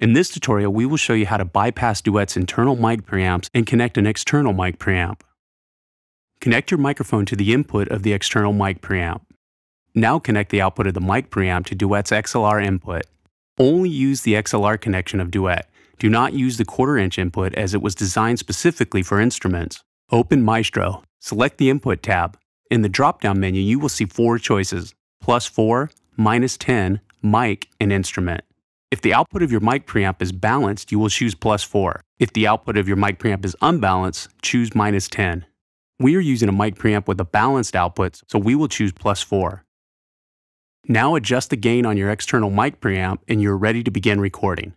In this tutorial, we will show you how to bypass Duet's internal mic preamps and connect an external mic preamp. Connect your microphone to the input of the external mic preamp. Now connect the output of the mic preamp to Duet's XLR input. Only use the XLR connection of Duet. Do not use the quarter inch input as it was designed specifically for instruments. Open Maestro. Select the Input tab. In the drop-down menu, you will see four choices, plus 4, minus 10, mic, and instrument. If the output of your mic preamp is balanced, you will choose plus 4. If the output of your mic preamp is unbalanced, choose minus 10. We are using a mic preamp with a balanced output, so we will choose plus 4. Now adjust the gain on your external mic preamp and you're ready to begin recording.